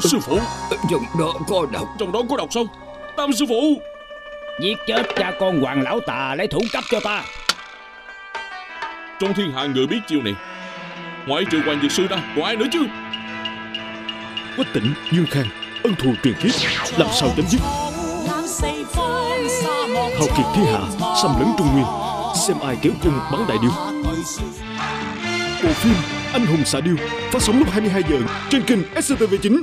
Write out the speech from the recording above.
Sư phụ. Ờ, Trong đó có độc. Trong đó có độc sao? Tam sư phụ. Giết chết cha con hoàng lão tà lấy thủ cấp cho ta. Trong thiên hạ người biết chiêu này Ngoại trừ hoàng dược sư ra Còn ai nữa chứ? Quách tỉnh, Dương Khang Ân thù truyền kiếp Làm sao chấm dứt? Hào kiệt thiên hạ Xâm lấn Trung Nguyên Xem ai kéo cung bắn đại điêu. Bộ phim Anh hùng xạ điêu Phát sóng lúc 22 giờ Trên kênh SCTV9